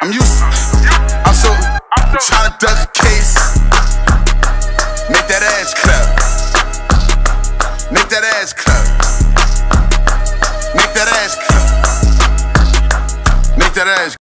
I'm used I'm so, I'm trying to duck a case. Make that ass clap. Make that ass clap. Make that ass clap. Make that ass